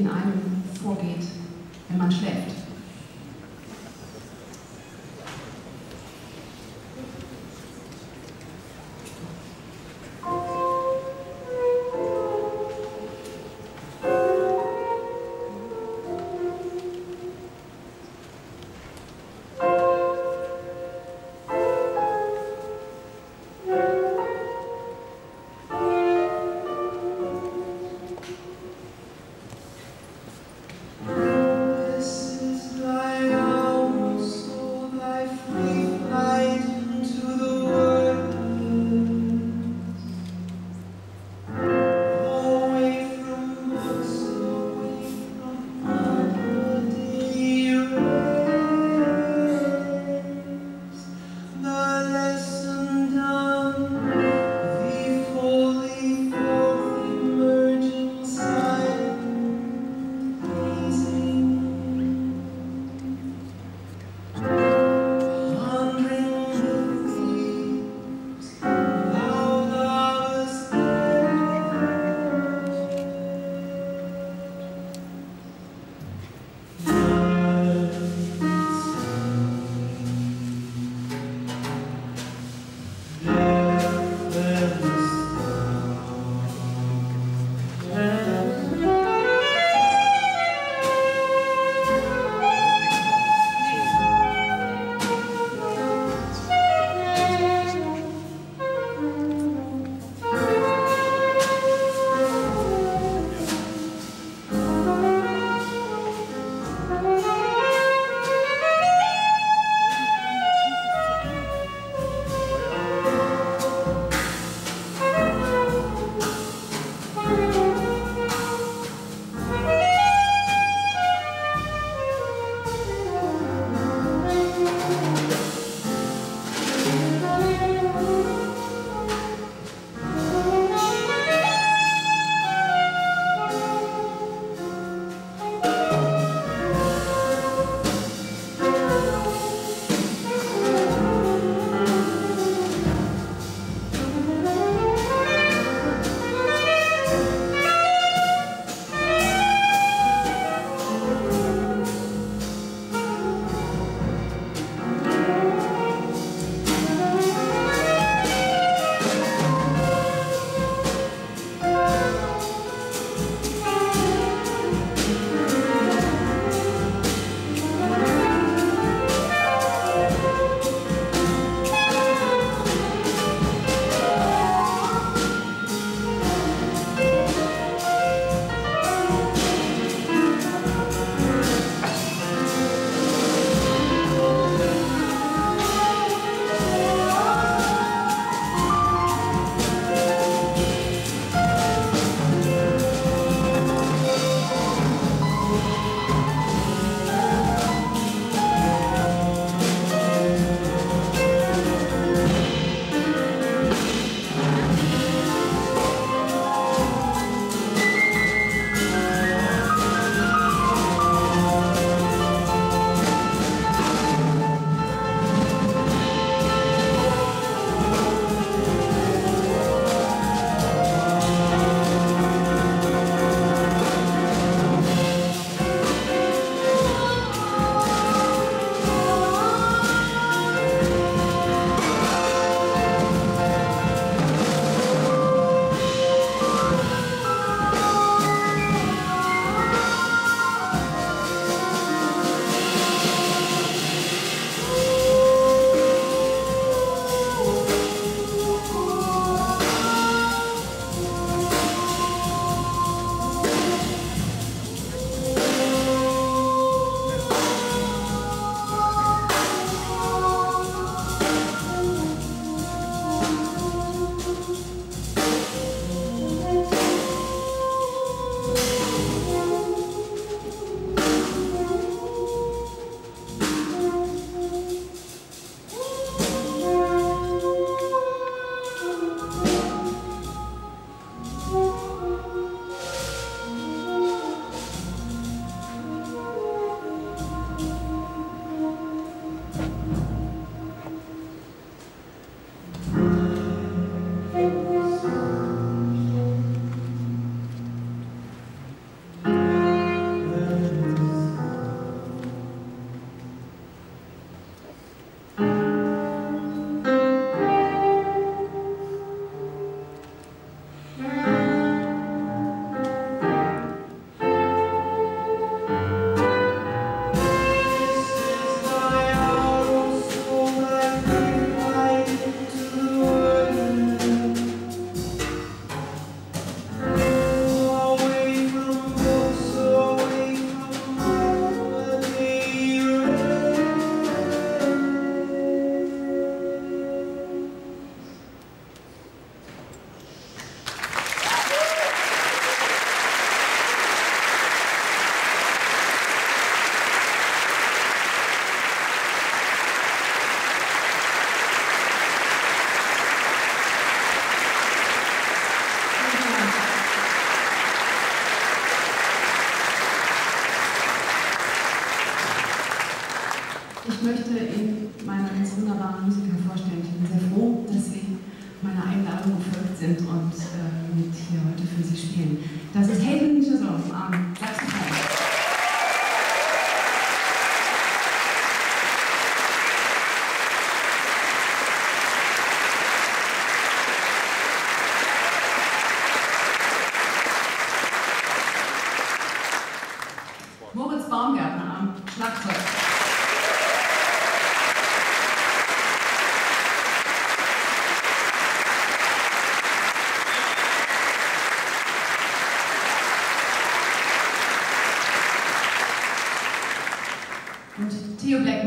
in einem vorgeht, wenn man schläft.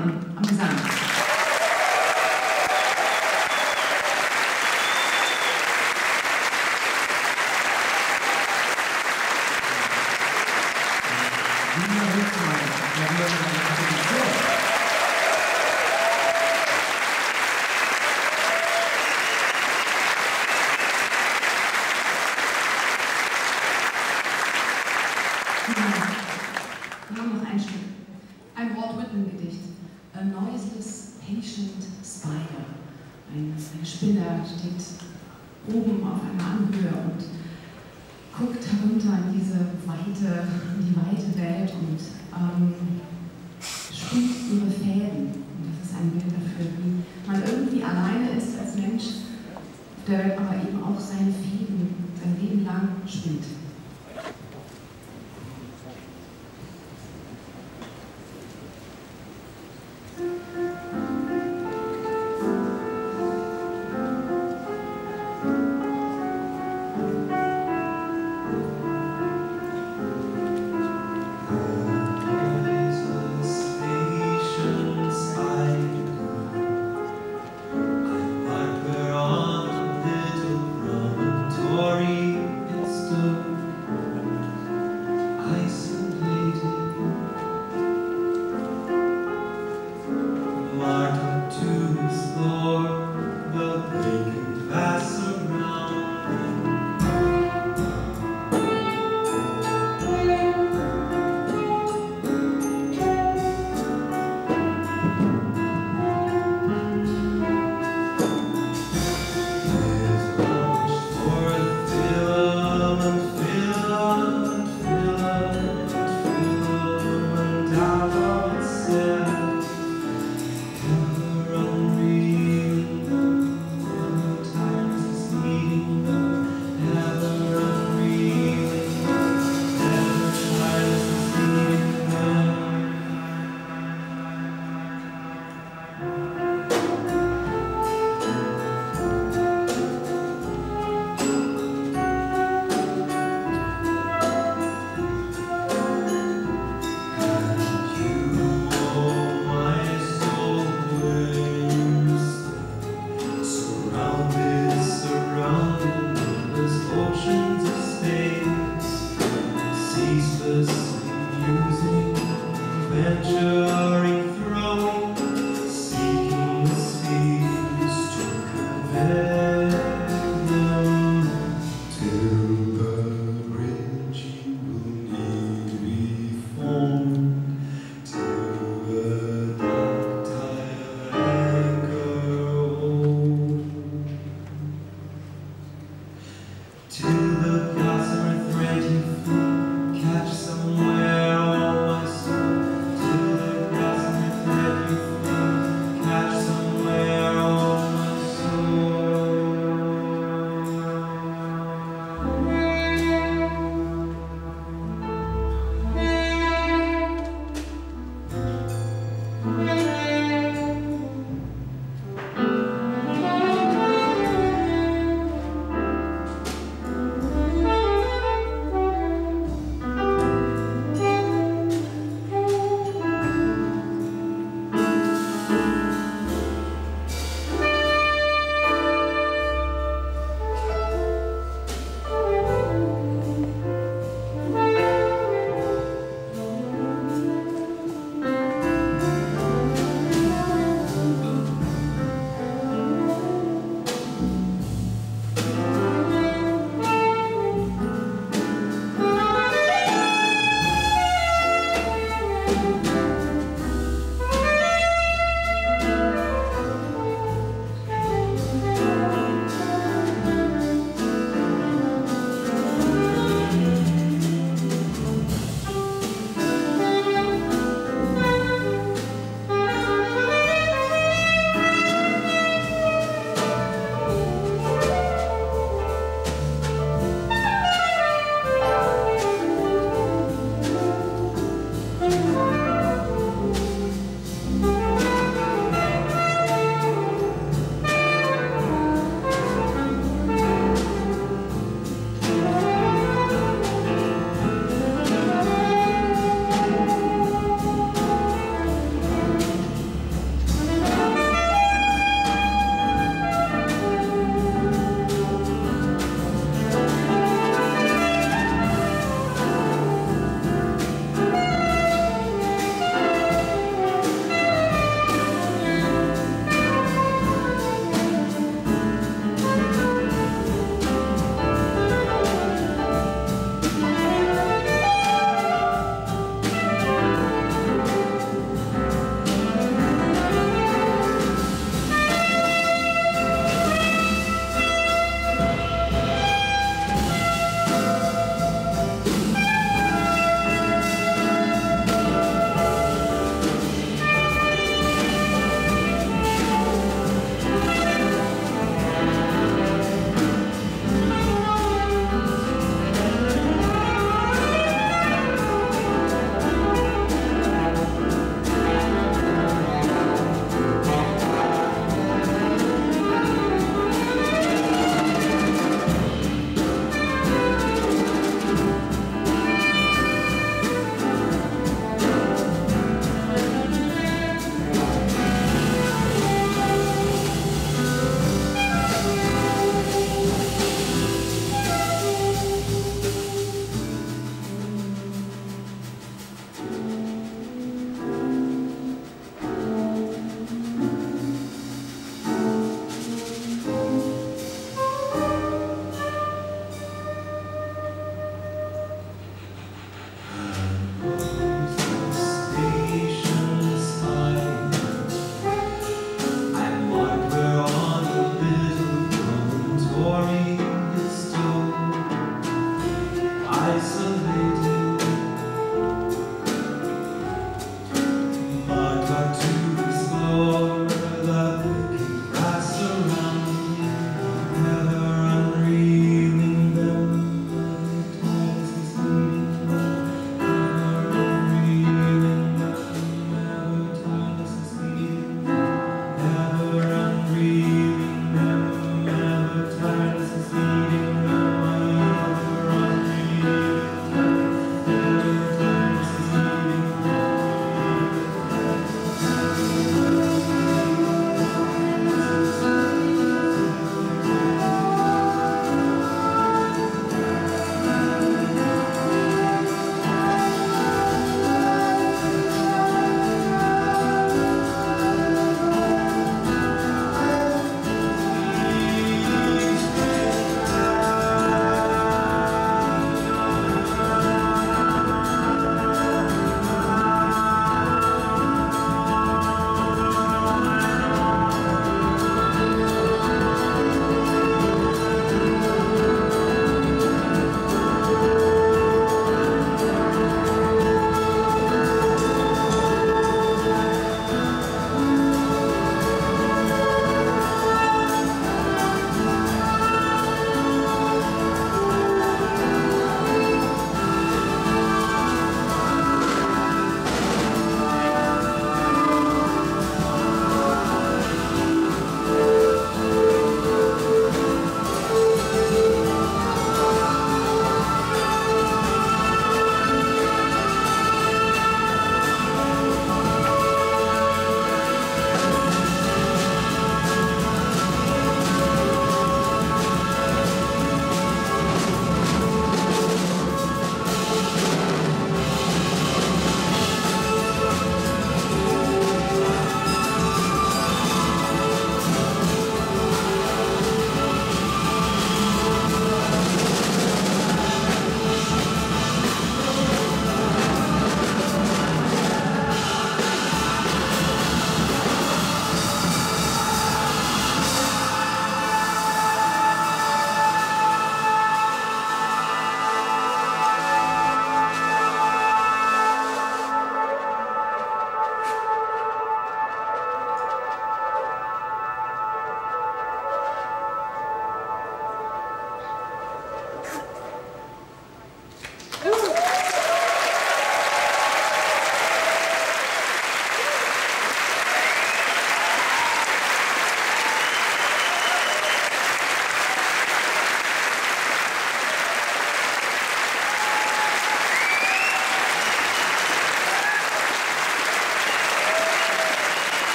Amazon. Spinner steht oben auf einer Anhöhe und guckt herunter in diese weite, in die weite Welt und ähm, spinnt ihre Fäden. Und das ist ein Bild dafür, wie man irgendwie alleine ist als Mensch, der aber eben auch seine Fäden sein Leben lang spinnt.